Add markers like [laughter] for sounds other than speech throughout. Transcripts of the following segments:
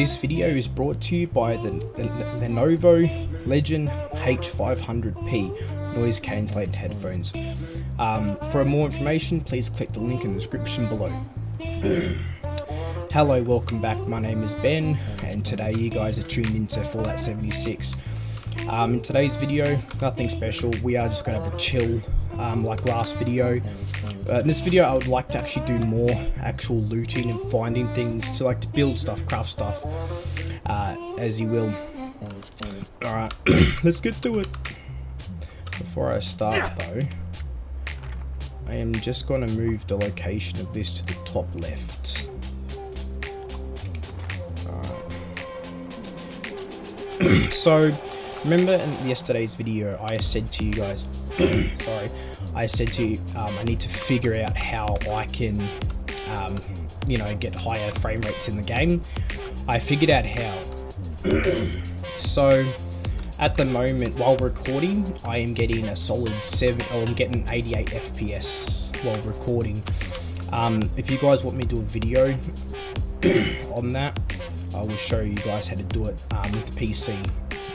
This video is brought to you by the, the Lenovo Legion H500p noise cancellated headphones. Um, for more information, please click the link in the description below. [clears throat] Hello, welcome back. My name is Ben, and today you guys are tuned into Fallout 76. Um, in today's video, nothing special. We are just going to have a chill, um, like last video. Uh, in this video, I would like to actually do more actual looting and finding things to like to build stuff, craft stuff, uh, as you will. Alright, [coughs] let's get to it. Before I start though, I am just going to move the location of this to the top left. [coughs] so, remember in yesterday's video I said to you guys, [coughs] sorry, I said to you, um, I need to figure out how I can, um, you know, get higher frame rates in the game. I figured out how. [coughs] so, at the moment, while recording, I am getting a solid 7, or I'm getting 88 FPS while recording. Um, if you guys want me to do a video [coughs] on that, I will show you guys how to do it um, with PC.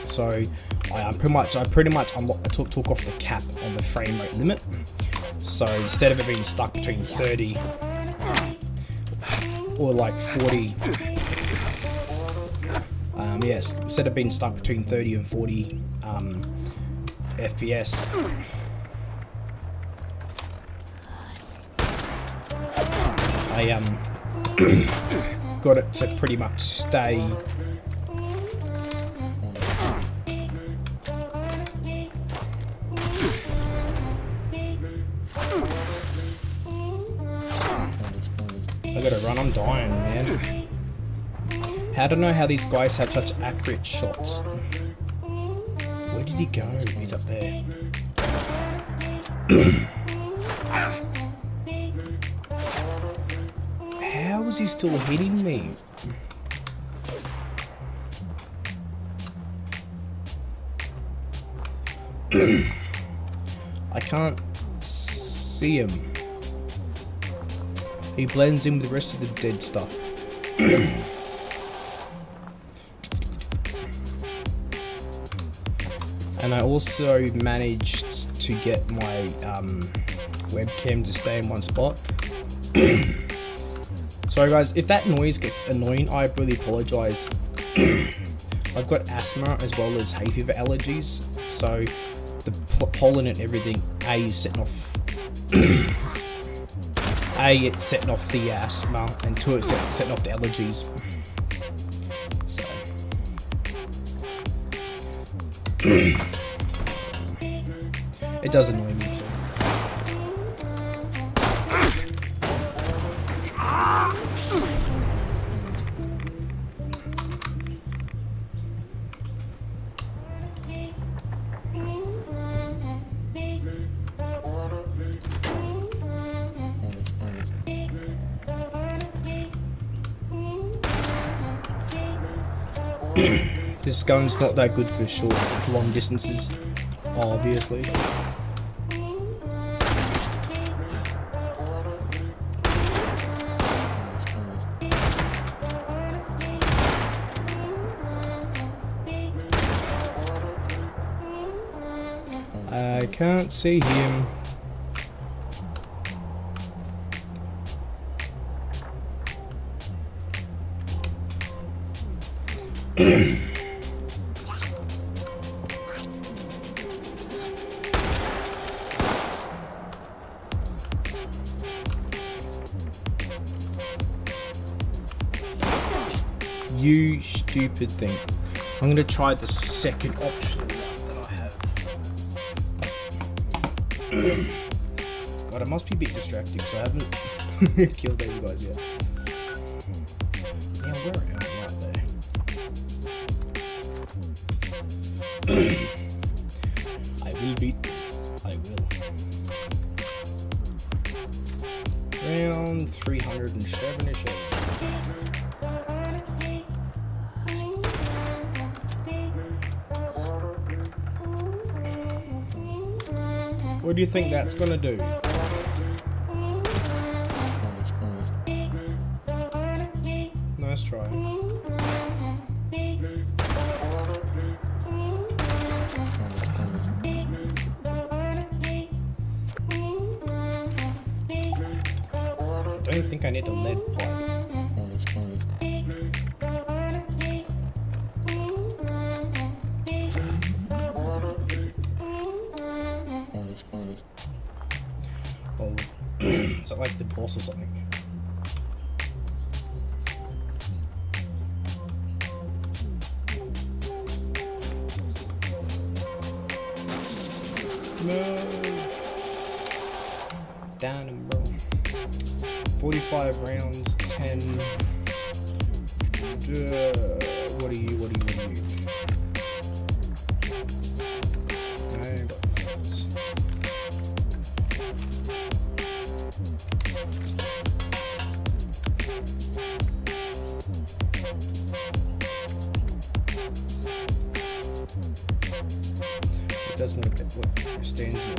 So I, am pretty much I pretty much unlock, I took, took off the cap on the frame rate limit. So instead of it being stuck between 30 or like 40, um, yes, instead of being stuck between 30 and 40 um, FPS. I um [coughs] got it to pretty much stay gotta run, I'm dying, man. How do I know how these guys have such accurate shots? Where did he go? He's up there. [clears throat] how is he still hitting me? [clears throat] I can't see him. He blends in with the rest of the dead stuff. [coughs] and I also managed to get my um, webcam to stay in one spot. [coughs] Sorry guys, if that noise gets annoying, I really apologise. [coughs] I've got asthma as well as hay fever allergies, so the pollen and everything, A, is setting off a, it's setting off the uh, asthma, and two, it's setting off the allergies. So. [coughs] it does annoy me this gun's not that good for short, for long distances, obviously. I can't see him. Stupid thing. I'm gonna try the second option that I have. God, it must be a bit distracting because I haven't [laughs] killed those guys yet. Yeah, where am I? Right there. I will beat. I will. Round 377. What do you think that's going to do? Down and bro. 45 rounds, 10. Uh, what are you, what are you, what are you? It does make it what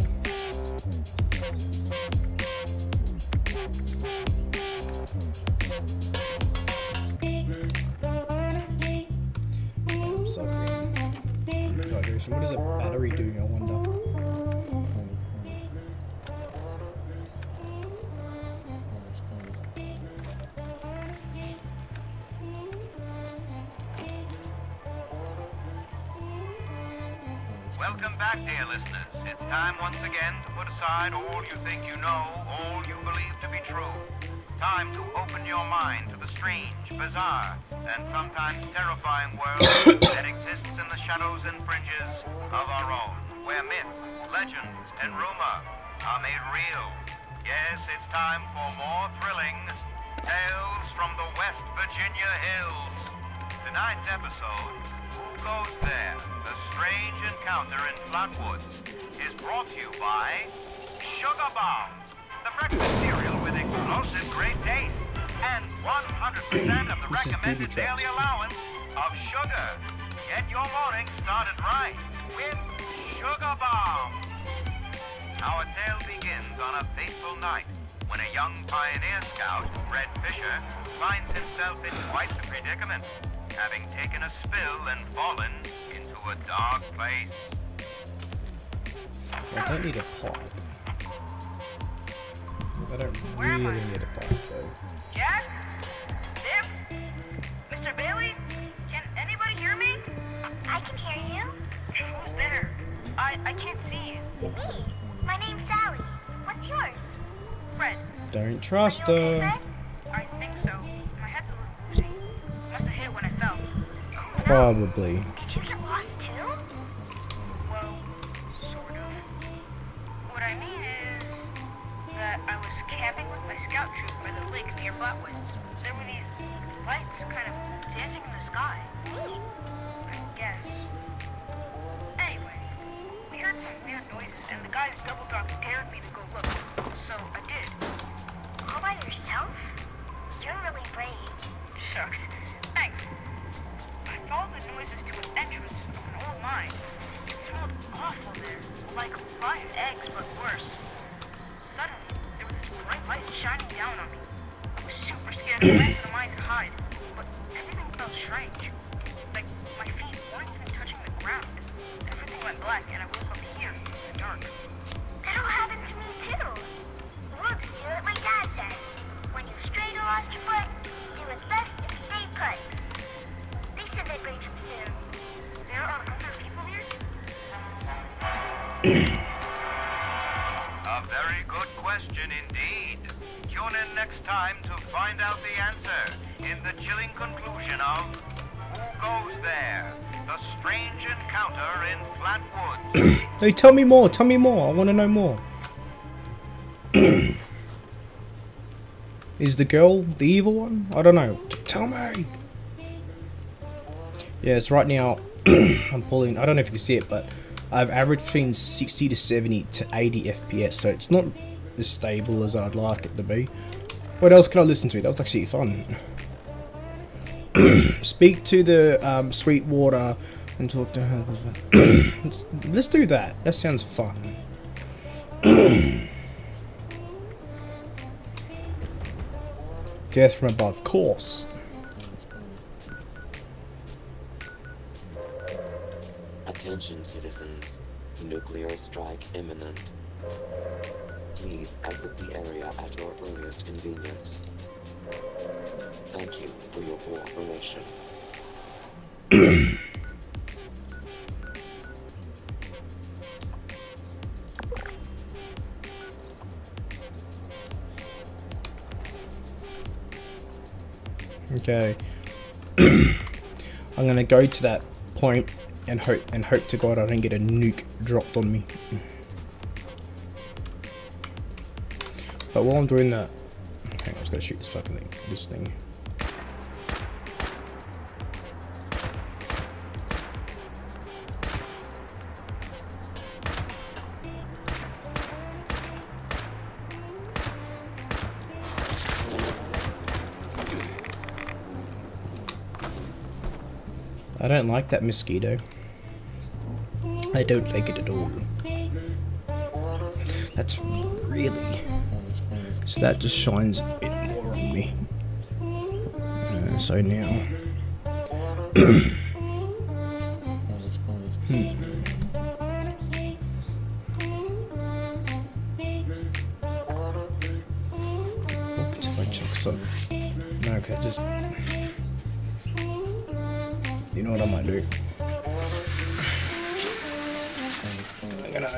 all you think you know, all you believe to be true. Time to open your mind to the strange, bizarre, and sometimes terrifying world [coughs] that exists in the shadows and fringes of our own, where myth, legend, and rumor are made real. Yes, it's time for more thrilling tales from the West Virginia hills. Tonight's episode, Who Goes There? The Strange Encounter in Flatwoods, is brought to you by Sugar Bombs, the breakfast cereal with explosive great taste and 100% of the This is recommended traps. daily allowance of sugar. Get your morning started right with Sugar Bombs. Our tale begins on a fateful night when a young pioneer scout, Fred Fisher, finds himself in quite the predicament, having taken a spill and fallen into a dark place. I don't need a pipe. I don't Where really I? need a pot, though. Jack? Tim? Mr. Bailey? Can anybody hear me? I can hear you. Who's there? I, I can't see you. Me. My name's Sally. What's yours? Fred, Don't trust okay, her. Probably. A very good question indeed. Tune in next time to find out the answer in the chilling conclusion of Who Goes There? The Strange Encounter in Flatwoods. [clears throat] No, tell me more. Tell me more. I want to know more. [clears throat] Is the girl the evil one? I don't know. Tell me. Yes, right now [clears throat] I'm pulling. I don't know if you can see it, but I've averaged between 60 to 70 to 80 FPS, so it's not as stable as I'd like it to be. What else can I listen to? That was actually fun. [clears throat] Speak to the um, Sweetwater and talk to her. let's, [clears throat] let's do that. That sounds fun. [clears throat] Death from above, of course. Attention citizens. Nuclear strike imminent. Please exit the area at your earliest convenience. Thank you for your cooperation. [clears throat] Okay. [clears throat] I'm gonna go to that point and hope and hope to God I don't get a nuke dropped on me. But while I'm doing that, hang on, I was gonna shoot this fucking thing. This thing. I don't like that mosquito. I don't like it at all. That's really... So that just shines a bit more on me. Uh, so now... [clears throat]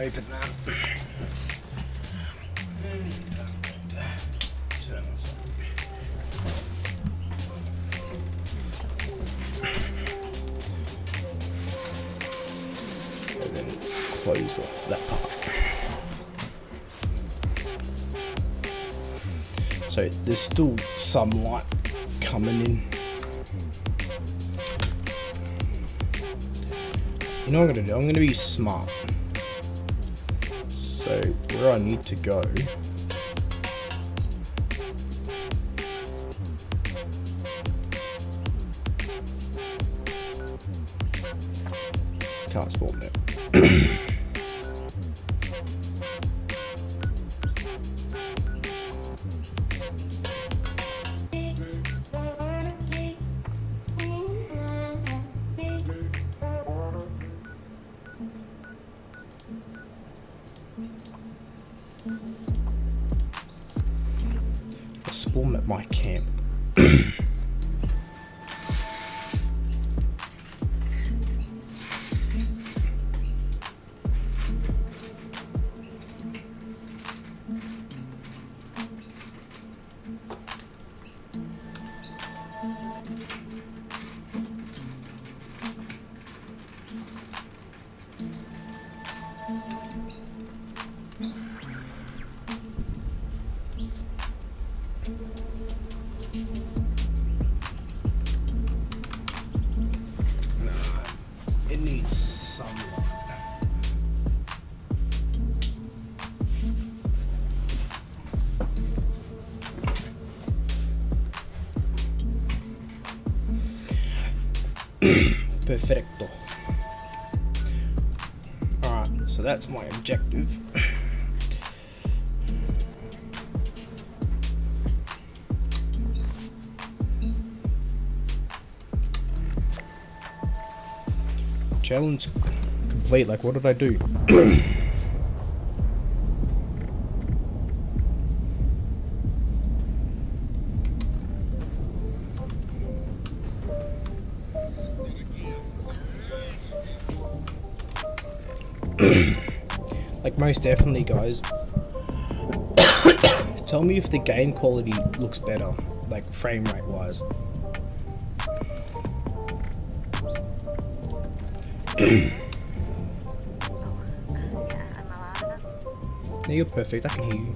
open that. Close off that part. So there's still some light coming in. You know what I'm gonna do? I'm gonna be smart. Where I need to go. At my camp. [clears throat] Perfecto. Alright, so that's my objective. Challenge complete. Like, what did I do? [clears throat] most definitely, guys. [coughs] Tell me if the game quality looks better, like frame rate wise. Am I loud enough? Yeah, you're perfect. I can hear you.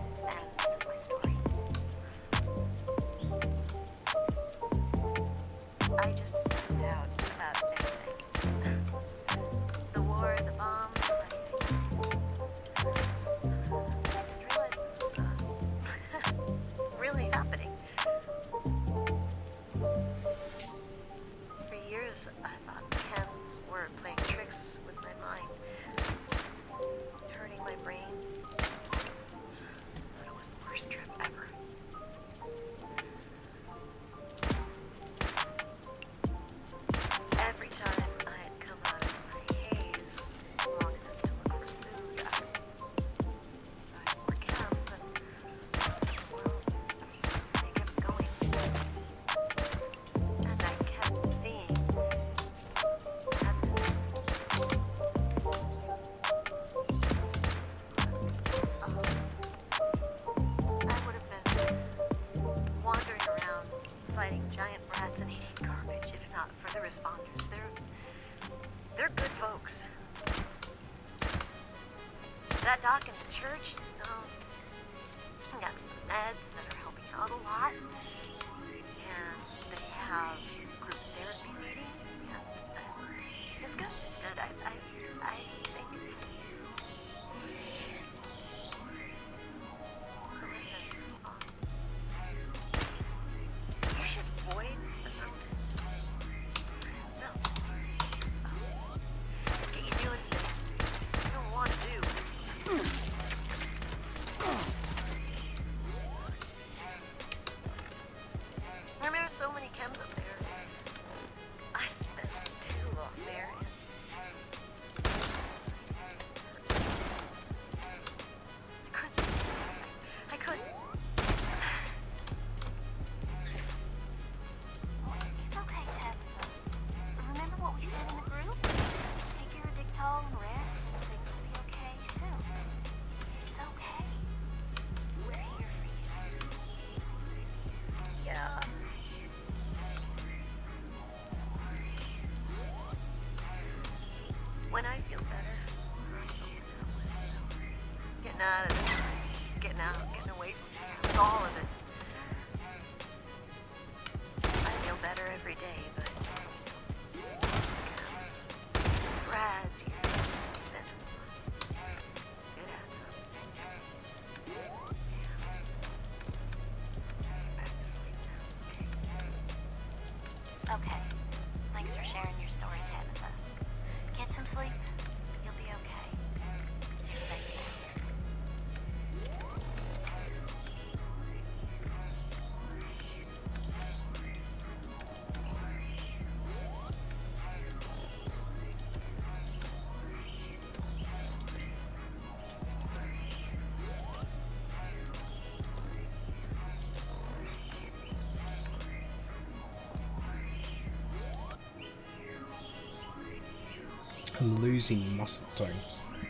losing muscle tone.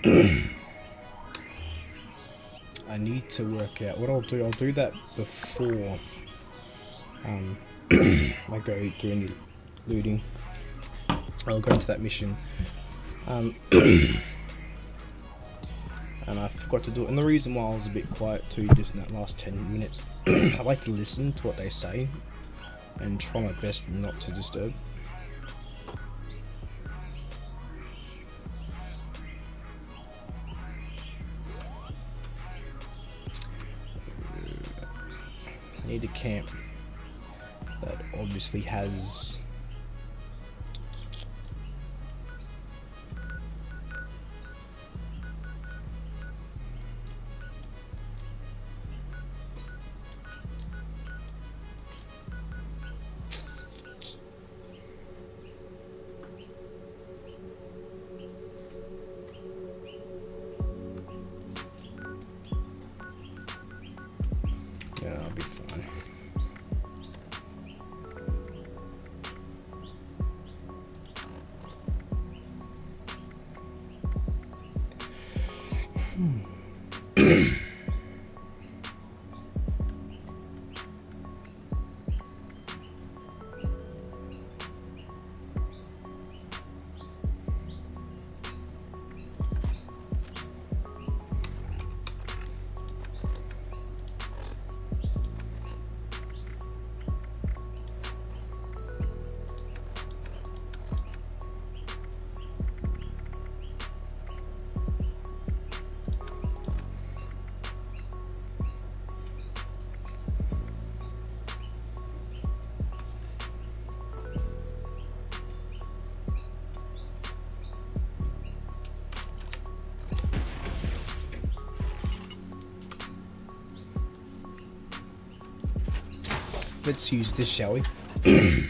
[clears throat] I need to work out what I'll do. I'll do that before um, [coughs] I go do any looting. I'll go into that mission. Um, [coughs] and I forgot to do it. And the reason why I was a bit quiet too, just in that last 10 minutes, [coughs] I like to listen to what they say and try my best not to disturb. that obviously has let's use this, shall we?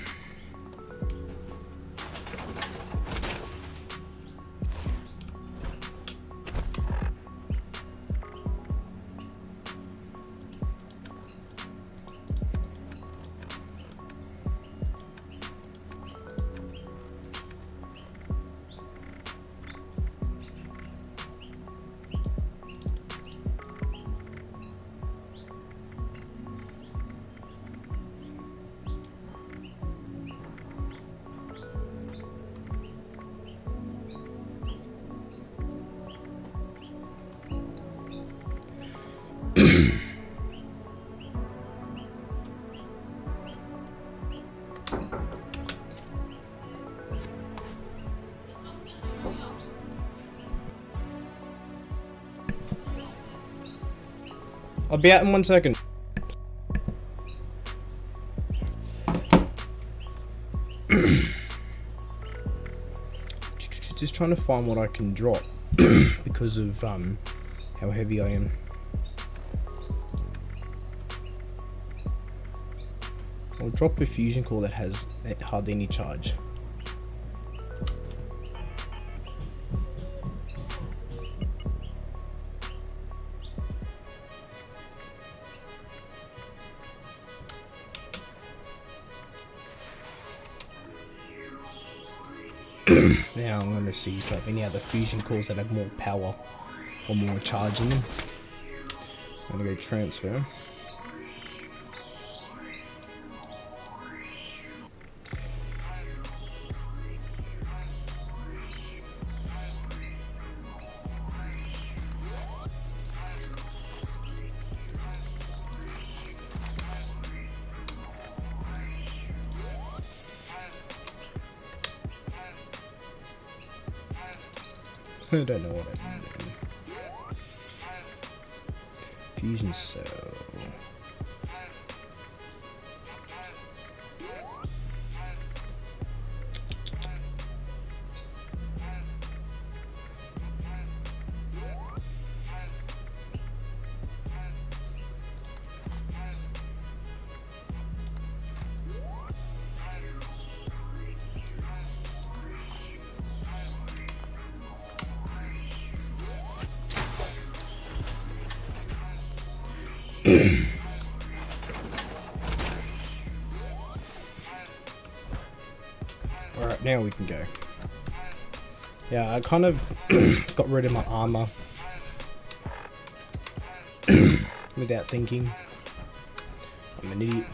I'll be out in one second. [coughs] Just trying to find what I can drop [coughs] because of um, how heavy I am. Drop a fusion core that has hardly any charge. [clears throat] now I'm going to see if I have any other fusion cores that have more power or more charge in them. I'm going to go transfer. [laughs] I don't know what I'm doing. Fusion cell. Go. Yeah, I kind of [coughs] got rid of my armor [coughs] without thinking. I'm an idiot.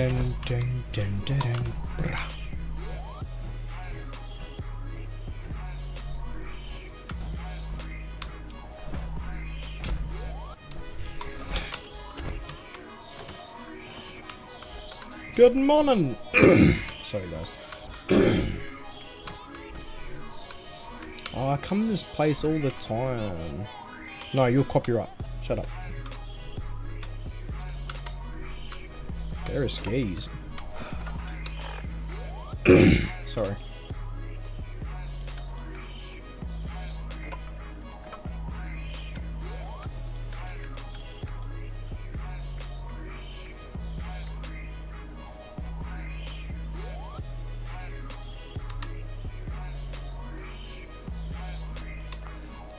Dun dun dun dun dun. Good morning. [coughs] Sorry, guys. oh, [coughs] I come to this place all the time. No, you're copyright. Shut up. [clears throat] Sorry.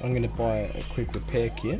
I'm going to buy a quick repair kit.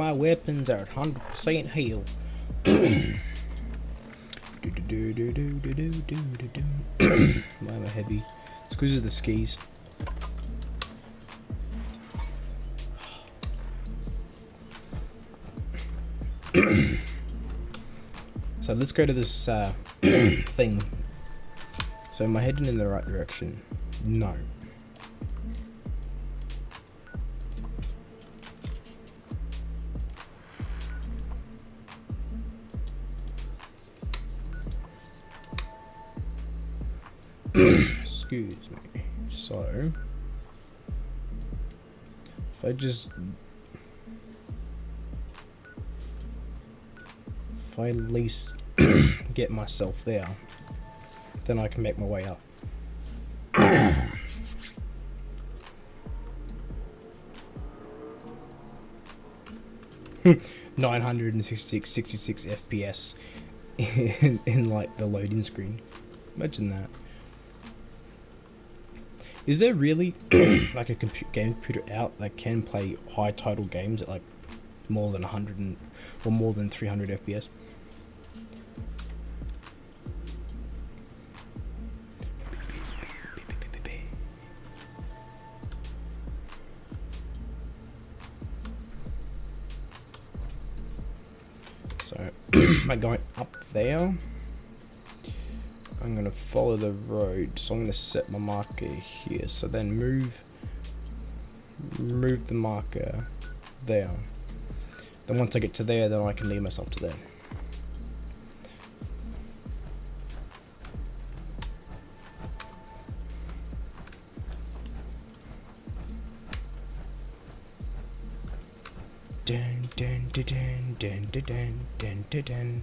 my weapons are 100% healed. [coughs] Why am I heavy? It's because of the skis. [coughs] so let's go to this uh, [coughs] thing. So am I heading in the right direction? No. If I just if I at least [clears throat] get myself there, then I can make my way up. [coughs] 966 66 FPS [laughs] in, in like the loading screen. Imagine that. Is there really [clears throat] like a compu- game computer out that can play high title games at like more than 100 and, or more than 300 FPS? So, [clears throat] I going up there? I'm gonna follow the road, so I'm gonna set my marker here. So then move, move the marker there. Then once I get to there, then I can lead myself to there. Dun dun dun dun dun dun dun dun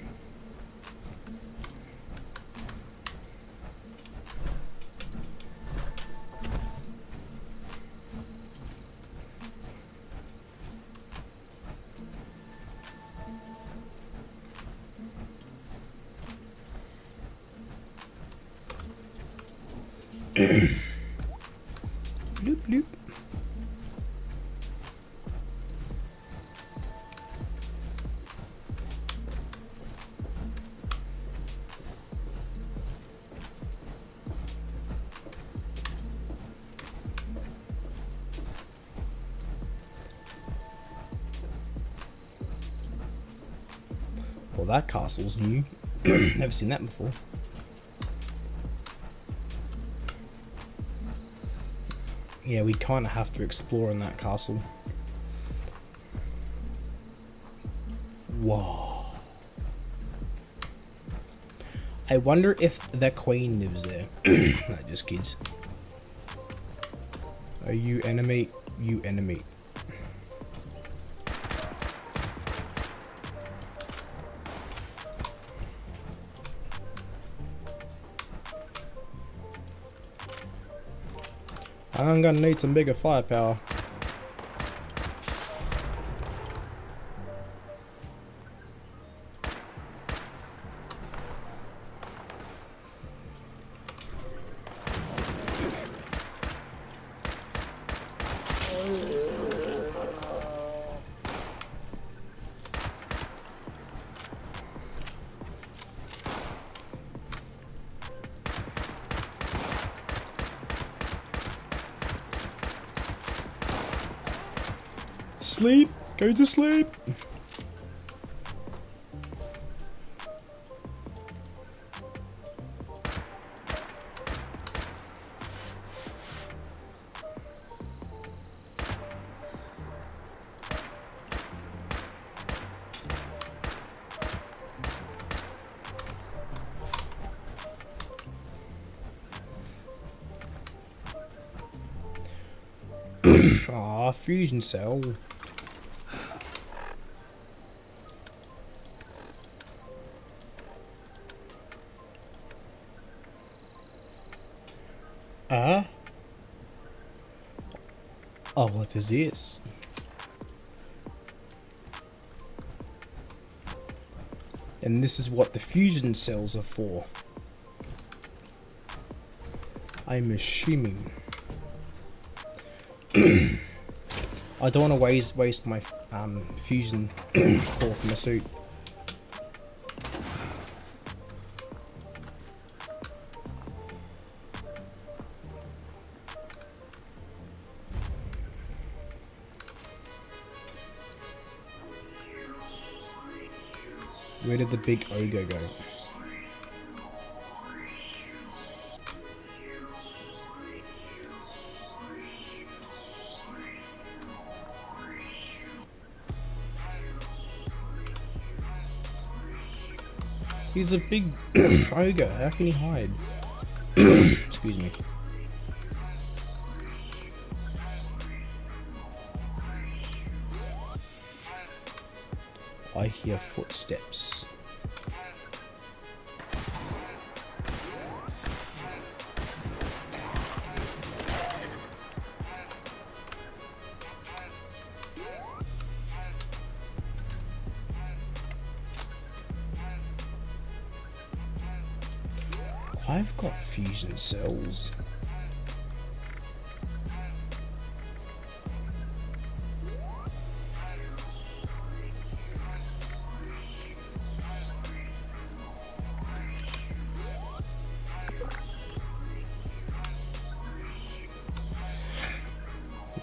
that castle's new. [clears throat] Never seen that before. yeah, we kind of have to explore in that castle. Whoa. I wonder if the queen lives there. [clears throat] Not just kids. Are you enemy? You enemy. I'm gonna need some bigger firepower. Ah, fusion cell. Ah. Oh, what is this? And this is what the fusion cells are for. I'm assuming. [clears throat] I don't want to waste waste my um, fusion [coughs] core for my suit. Where did the big ogre go? He's a big [coughs] ogre. How can he hide? [coughs] Excuse me. I hear footsteps. Cells.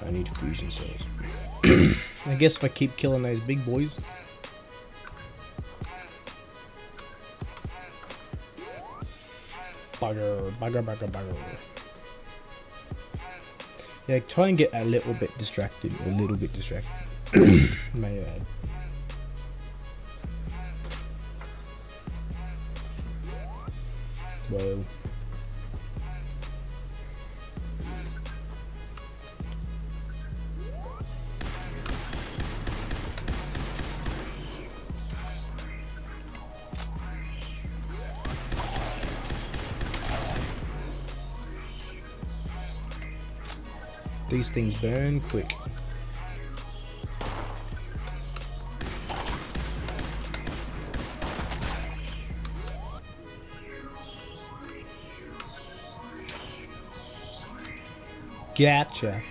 I need fusion cells. I guess if I keep killing those big boys. Bugger, bugger, bugger, bugger. Yeah, try and get a little bit distracted, a little bit distracted. [coughs] May add. Whoa. Things burn quick. Gotcha.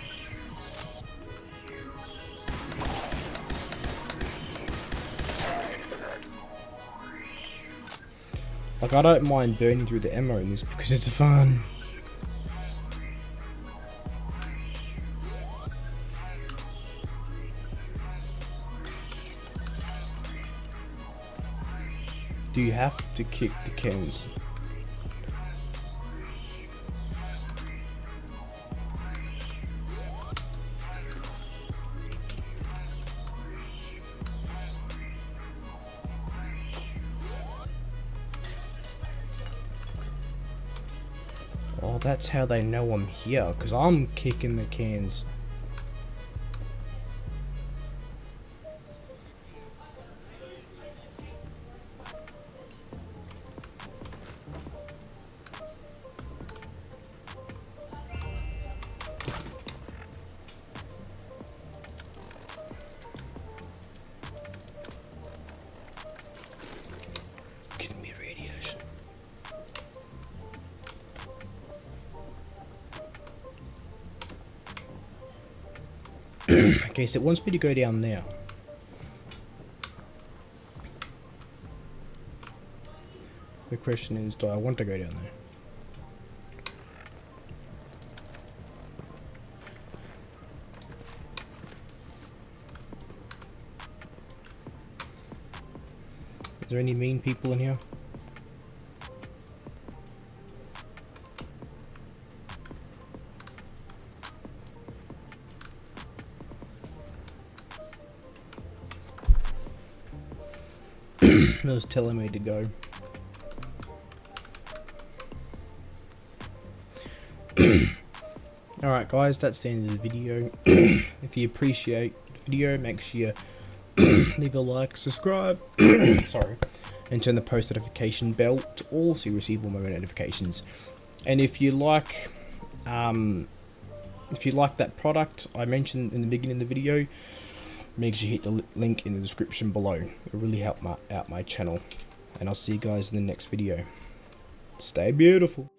Like I don't mind burning through the ammo in this because it's fun. Do you have to kick the cans? Oh, that's how they know I'm here, because I'm kicking the cans. Okay, so it wants me to go down there. The question is, do I want to go down there? Is there any mean people in here? Was telling me to go. [clears throat] Alright guys, that's the end of the video. [clears throat] if you appreciate the video, make sure you [clears throat] leave a like, subscribe, sorry, and turn the post notification bell to all so you receive all my notifications. And if you like um, if you like that product I mentioned in the beginning of the video, make sure you hit the link in the description below. It really help my, out my channel. And I'll see you guys in the next video. Stay beautiful.